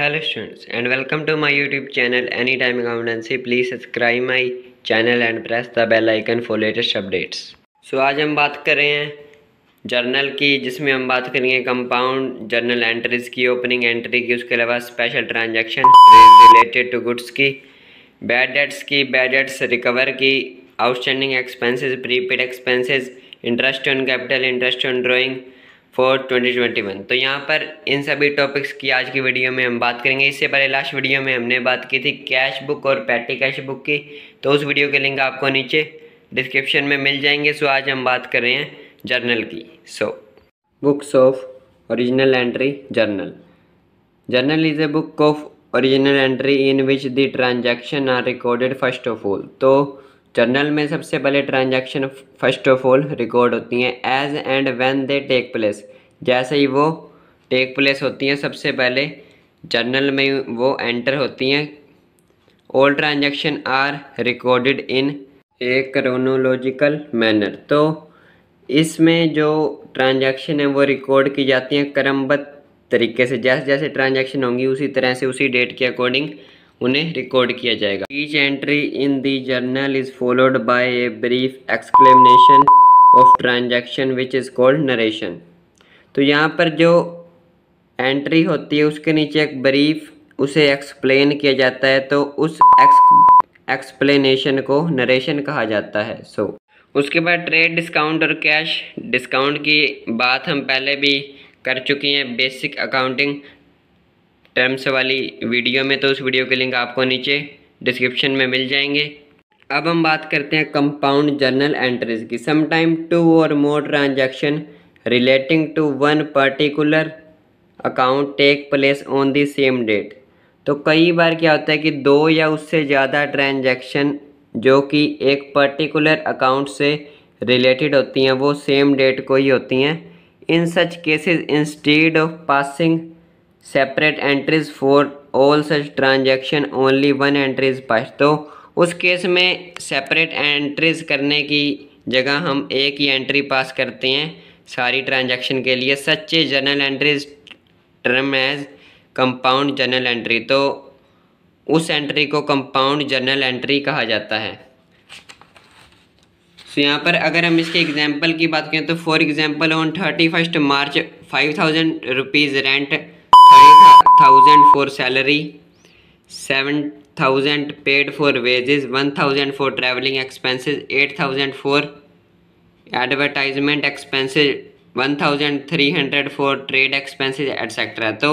Hello students and welcome to my YouTube channel Anytime Accountancy. Please subscribe my channel and press the bell icon for latest updates. So, आज हम बात कर रहे हैं journal की, जिसमें हम बात करेंगे कंपाउंड जर्नल एंट्रीज की ओपनिंग एंट्री की, उसके अलावा special transaction related to goods की बैड डेट्स की बैड डेट्स रिकवर की outstanding expenses prepaid expenses interest on capital interest on drawing for 2021 तो यहाँ पर इन सभी टॉपिक्स की आज की वीडियो में हम बात करेंगे। इससे पहले लास्ट वीडियो में हमने बात की थी कैश बुक और पैटी कैश बुक की। तो उस वीडियो के लिंक आपको नीचे डिस्क्रिप्शन में मिल जाएँगे। सो आज हम बात कर रहे हैं जर्नल की। So books of original entry journal journal is a book of original entry in which the transaction are recorded first of all तो जर्नल में सबसे पहले transaction first of all record होती हैं as and when they take place जैसे ही वो take place होती हैं सबसे पहले जर्नल में वो एंटर होती हैं। All transaction are recorded in a chronological manner तो इसमें जो ट्रांजैक्शन है वो रिकॉर्ड की जाती हैं क्रमबद्ध तरीके से। जैसे जैसे ट्रांजैक्शन होंगी, उसी तरह से उसी डेट के अकॉर्डिंग उन्हें रिकॉर्ड किया जाएगा। Each entry in the journal is followed by a brief exclamation of transaction which is called narration तो यहाँ पर जो एंट्री होती है उसके नीचे एक ब्रीफ उसे एक्सप्लेन किया जाता है तो उस एक्स एक्सप्लेनेशन को नरेशन कहा जाता है। सो so, उसके बाद ट्रेड डिस्काउंट और कैश डिस्काउंट की बात हम पहले भी कर चुकी हैं बेसिक अकाउंटिंग टर्म्स वाली वीडियो में तो उस वीडियो के लिंक आपको नीचे डिस्क्रिप्शन में मिल जाएँगे। अब हम बात करते हैं कंपाउंड जर्नल एंट्रीज की। समटाइम टू और more transaction relating to one particular account take place on the same date तो कई बार क्या होता है कि दो या उससे ज़्यादा ट्रांजैक्शन जो कि एक पर्टिकुलर अकाउंट से रिलेटेड होती हैं, वो सेम डेट को ही होती हैं। In such cases instead of passing separate entries for all such transaction only one entries pass तो उस केस में सेपरेट एंट्रीज करने की जगह हम एक ही एंट्री पास करते हैं। सारी ट्रांजैक्शन के लिए सच्चे journal entries term as compound journal entry तो उस एंट्री को कंपाउंड जर्नल एंट्री कहा जाता है। सो यहाँ पर अगर हम इसके एग्जांपल की बात करें तो for example on thirty first March five thousand rupees rent thousand for salary seven thousand paid for wages one thousand for travelling expenses eight thousand for advertisement expenses one thousand three hundred for trade expenses etcetera तो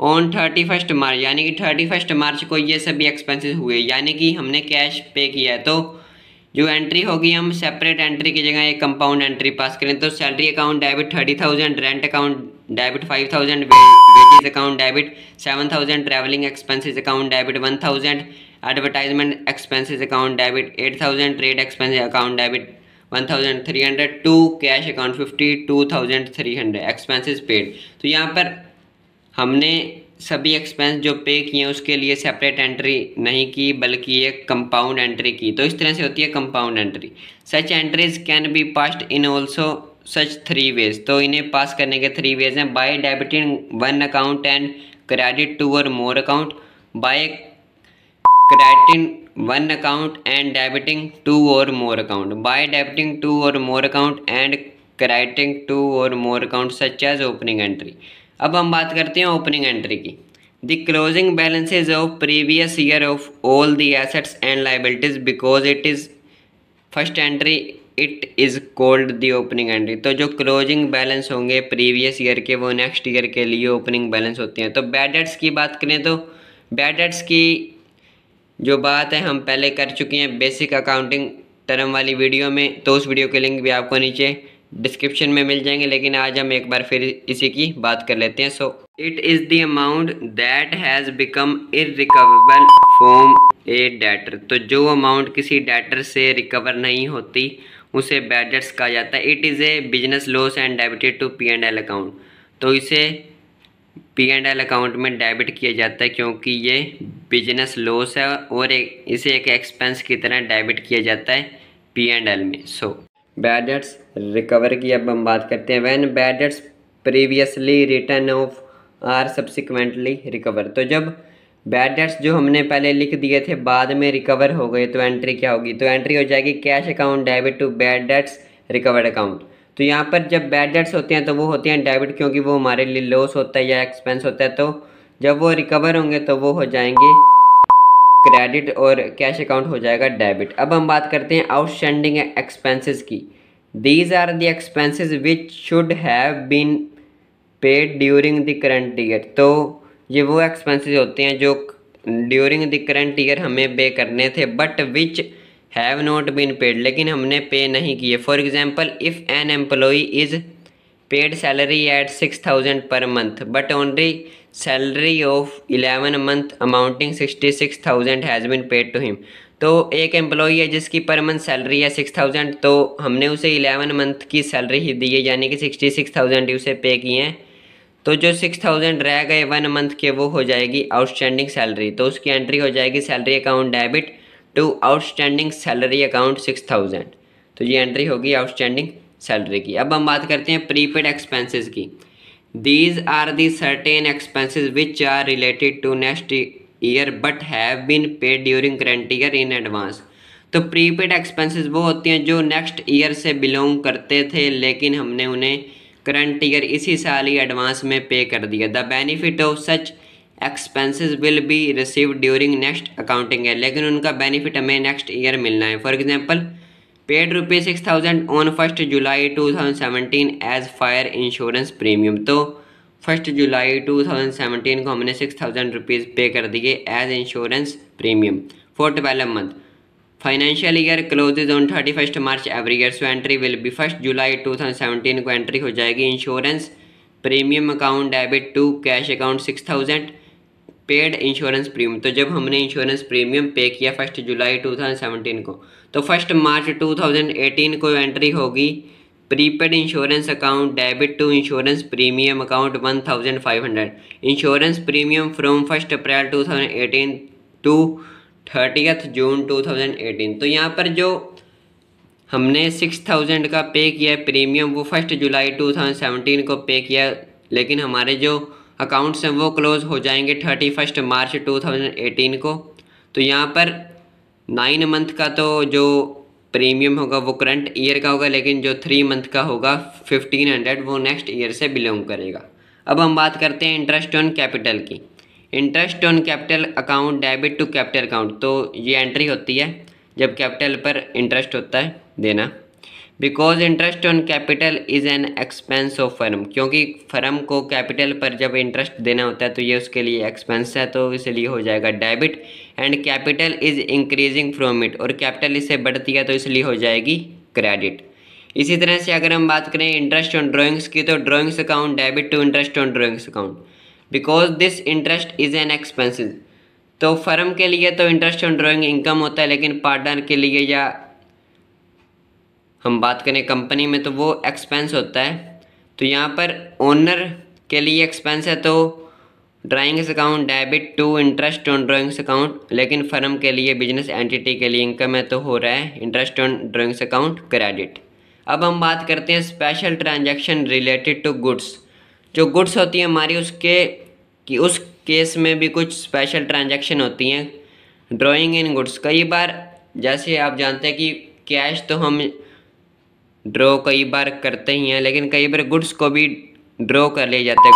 on thirty first March यानी कि thirty first मार्च को ये सभी expenses हुए। यानी कि हमने कैश पे किया है। तो जो एंट्री होगी, हम सेपरेट एंट्री की जगह एक कंपाउंड एंट्री पास करें। तो salary account debit thirty thousand rent account debit five thousand account debit seven thousand travelling expenses account debit one thousand advertisement expenses account debit eight thousand trade expenses account debit one thousand three hundred to cash account fifty two thousand three hundred expenses paid तो यहाँ पर हमने सभी expense जो पे किए उसके लिए सेपरेट एंट्री नहीं की, बल्कि एक कंपाउंड एंट्री की। तो इस तरह से होती है compound entry such entries can be passed in also such three ways तो इन्हें पास करने के थ्री वेज हैं। By debiting one account and credit two or more account by crediting one account and debiting two or more account by debiting two or more account and crediting two or more account such as opening entry अब हम बात करते हैं opening entry की. The closing balances of previous year of all the assets and liabilities because it is first entry it is called the opening entry तो जो closing balance होंगे previous year के, वो नेक्स्ट ईयर के लिए opening balance होते हैं. तो बैड डेट्स की बात करें तो बैड डेट्स की जो बात है हम पहले कर चुके हैं बेसिक अकाउंटिंग टर्म वाली वीडियो में तो उस वीडियो के लिंक भी आपको नीचे डिस्क्रिप्शन में मिल जाएँगे, लेकिन आज हम एक बार फिर इसी की बात कर लेते हैं। So it is the amount that has become irrecoverable from a debtor तो जो अमाउंट किसी डेटर से रिकवर नहीं होती, उसे बैड डेट्स कहा जाता है। It is a business loss and debited to P and L account तो इसे पी एंड एल अकाउंट में डेबिट किया जाता है, क्योंकि ये बिज़नेस लॉस है और एक, इसे एक एक्सपेंस की तरह डेबिट किया जाता है पी एंड एल में। सो बैडेट्स रिकवर की अब हम बात करते हैं। When bad debts previously written off are subsequently recover तो जब बैड डेट्स जो हमने पहले लिख दिए थे, बाद में रिकवर हो गए तो एंट्री क्या होगी? तो एंट्री हो जाएगी cash account debit to bad debts recovered account तो यहाँ पर जब बैड डेट्स होते हैं तो वो होते हैं डेबिट क्योंकि वो हमारे लिए लॉस होता है या एक्सपेंस होता है तो जब वो रिकवर होंगे तो वो हो जाएँगे क्रेडिट और कैश अकाउंट हो जाएगा डेबिट अब हम बात करते हैं आउटस्टैंडिंग एक्सपेंसेस की। These are the expenses which should have been paid during the current year तो ये वो एक्सपेंसेस होते हैं जो ड्यूरिंग द करंट ईयर हमें पे करने थे but which have not been paid लेकिन हमने पे नहीं किए। For example if an employee is paid salary at six thousand per month but only salary of eleven month amounting sixty six thousand has been paid to him तो एक employee है जिसकी per month salary है six thousand तो हमने उसे eleven month की salary ही दी है, यानी कि सिक्सटी सिक्स थाउज़ेंड ही उसे पे किए हैं। तो जो सिक्स थाउज़ेंड रह गए वन मंथ के, वो हो जाएगी आउटस्टैंडिंग सैलरी तो उसकी एंट्री हो जाएगी salary account debit to outstanding salary account six thousand तो ये एंट्री होगी आउटस्टैंडिंग सैलरी की। अब हम बात करते हैं प्रीपेड एक्सपेंसेस की। These are the certain expenses which are related to next year but have been paid during current year in advance तो प्रीपेड एक्सपेंसेस वो होती हैं जो नेक्स्ट ईयर से बिलोंग करते थे लेकिन हमने उन्हें करंट ईयर इसी साल ही एडवांस में पे कर दिया। The benefit of such expenses will be receive during next accounting year लेकिन उनका बेनिफिट हमें नेक्स्ट ईयर मिलना है। For example paid rupees six thousand on first July two thousand seventeen as fire insurance premium तो first July two thousand seventeen को हमने six thousand rupees pay कर दिए as insurance premium for twelve month financial year closes on thirty first March every year so entry will be first July two thousand seventeen को entry हो जाएगी insurance premium account debit to cash account six thousand paid insurance premium तो जब हमने insurance premium pay किया first जुलाई 2017 को तो first मार्च 2018 को एंट्री होगी prepaid insurance account debit to insurance premium account 1500 insurance premium from first April 2018 to thirtieth June 2018 तो यहाँ पर जो हमने सिक्स थाउज़ेंड का पे किया प्रीमियम वो फ़र्स्ट जुलाई 2017 को पे किया, लेकिन हमारे जो अकाउंट्स हैं, वो क्लोज़ हो जाएँगे thirty first March two thousand eighteen को। तो यहाँ पर नाइन मंथ का तो जो प्रीमियम होगा, वो करंट ईयर का होगा, लेकिन जो थ्री मंथ का होगा, फिफ्टीन हंड्रेड, वो नेक्स्ट ईयर से बिलोंग करेगा। अब हम बात करते हैं इंटरेस्ट ऑन कैपिटल की। Interest on capital account, debit to capital account तो ये एंट्री होती है जब कैपिटल पर इंटरेस्ट होता है देना। Because interest on capital is an expense of firm क्योंकि फर्म को कैपिटल पर जब इंटरेस्ट देना होता है तो ये उसके लिए एक्सपेंस है तो इसलिए हो जाएगा debit and capital is increasing from it और कैपिटल इससे बढ़ती है तो इसलिए हो जाएगी क्रेडिट इसी तरह से अगर हम बात करें इंटरेस्ट ऑन ड्राइंग्स की तो drawings account debit to interest on drawings account because this interest is an expensive तो फर्म के लिए तो इंटरेस्ट ऑन ड्राइंग इनकम होता है, लेकिन पार्टनर के लिए या हम बात करें कंपनी में तो वो एक्सपेंस होता है। तो यहाँ पर ओनर के लिए एक्सपेंस है तो drawings account debit to interest on drawings account लेकिन फर्म के लिए बिज़नेस एंटिटी के लिए इनकम है तो हो रहा है interest on drawings account credit अब हम बात करते हैं special transaction related to goods जो गुड्स होती हैं, हमारी उसके, कि उस केस में भी कुछ स्पेशल ट्रांजैक्शन होती हैं ड्राइंग इन गुड्स कई बार, जैसे आप जानते हैं कि कैश तो हम ड्रॉ कई बार करते ही हैं, लेकिन कई बार गुड्स को भी ड्रॉ कर लिया जाता है।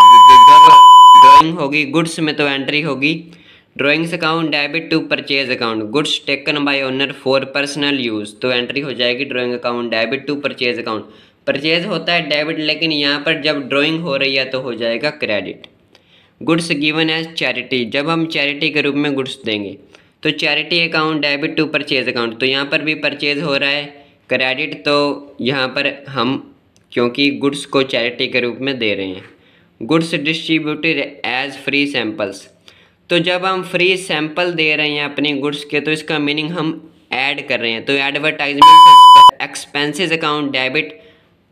ड्राइंग होगी गुड्स में तो एंट्री होगी। Drawings account debit to purchase account goods taken by owner for personal use तो एंट्री हो जाएगी drawing account debit to purchase account purchase होता है डेबिट लेकिन यहाँ पर जब ड्राइंग हो रही है तो हो जाएगा credit goods given as charity जब हम चैरिटी के रूप में गुड्स देंगे तो charity account debit to purchase account तो यहाँ पर भी परचेज हो रहा है। क्रेडिट तो यहाँ पर हम, क्योंकि गुड्स को चैरिटी के रूप में दे रहे हैं। Goods distributed as free samples तो जब हम फ्री सैंपल दे रहे हैं अपने गुड्स के तो इसका मीनिंग हम ऐड कर रहे हैं। तो advertisement expenses account debit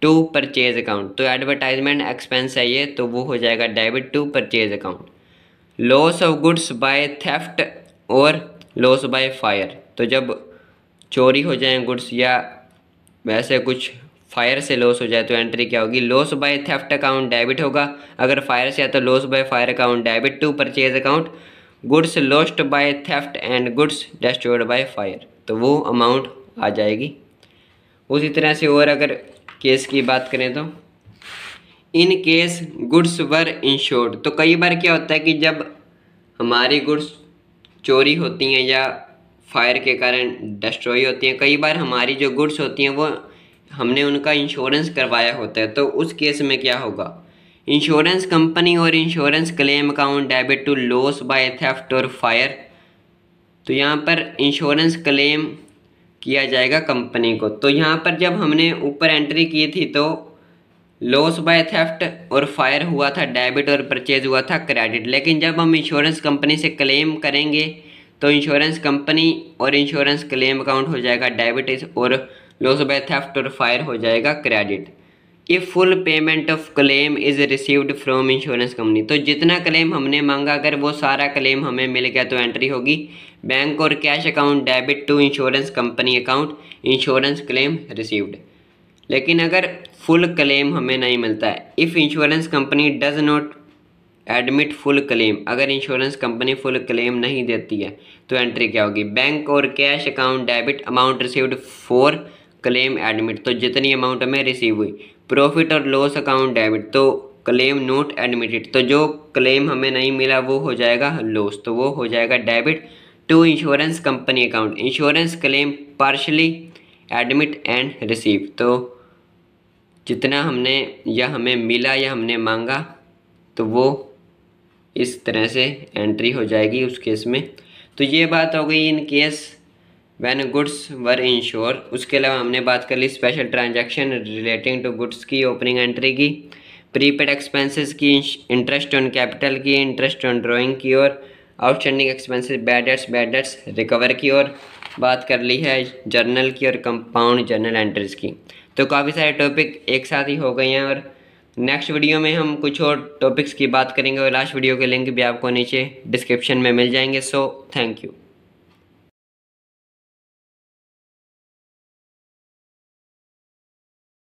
to purchase account तो एडवर्टाइजमेंट एक्सपेंस है ये तो वो हो जाएगा debit to purchase account loss of goods by theft or loss by fire तो जब चोरी हो जाए गुड्स या वैसे कुछ फायर से लॉस हो जाए तो एंट्री क्या होगी? Loss by theft account debit होगा। अगर फायर से आया तो loss by fire account debit to purchase account goods lost by theft and goods destroyed by fire तो वो अमाउंट आ जाएगी। उसी तरह से और अगर केस की बात करें तो in case goods were insured तो कई बार क्या होता है कि जब हमारी गुड्स चोरी होती हैं या फायर के कारण डिस्ट्रॉय होती हैं। कई बार हमारी जो गुड्स होती हैं, वो हमने उनका इंश्योरेंस करवाया होता है। तो उस केस में क्या होगा? Insurance company or insurance claim account debit to loss by theft or fire तो यहाँ पर इंश्योरेंस क्लेम किया जाएगा कंपनी को। तो यहाँ पर जब हमने ऊपर एंट्री की थी तो loss by theft or fire हुआ था डेबिट और परचेज हुआ था क्रेडिट लेकिन जब हम इंश्योरेंस कंपनी से क्लेम करेंगे तो insurance company or insurance claim account हो जाएगा डेबिट और loss by theft or fire हो जाएगा credit if full payment of claim is received from insurance company तो जितना क्लेम हमने मांगा, अगर वो सारा क्लेम हमें मिल गया तो एंट्री होगी. Bank or cash account debit to insurance company account insurance claim received लेकिन अगर फुल क्लेम हमें नहीं मिलता है if insurance company does not admit full claim. अगर इंश्योरेंस कंपनी फुल क्लेम नहीं देती है तो एंट्री क्या होगी? Bank or cash account debit amount received for claim admit तो जितनी अमाउंट हमें रिसीव हुई प्रॉफिट और लॉस अकाउंट डेबिट तो क्लेम नोट एडमिटेड तो जो क्लेम हमें नहीं मिला, वो हो जाएगा लॉस तो वो हो जाएगा debit to insurance company account insurance claim partially admit and receive तो जितना हमने, या हमें मिला, या हमने मांगा तो वो इस तरह से एंट्री हो जाएगी उस केस में। तो ये बात हो गई in case when goods were insure उसके अलावा हमने बात कर ली special transaction relating to goods की ओपनिंग एंट्री की प्रीपेड एक्सपेंसेस की इंटरेस्ट ऑन कैपिटल की इंटरेस्ट ऑन ड्राइंग की और outstanding expenses bad debts bad debts recover की और बात कर ली है जर्नल की और कंपाउंड जर्नल एंट्रीज की। तो काफ़ी सारे टॉपिक एक साथ ही हो गए हैं और नेक्स्ट वीडियो में हम कुछ और टॉपिक्स की बात करेंगे और लास्ट वीडियो के लिंक भी आपको नीचे डिस्क्रिप्शन में मिल जाएँगे सो थैंक यू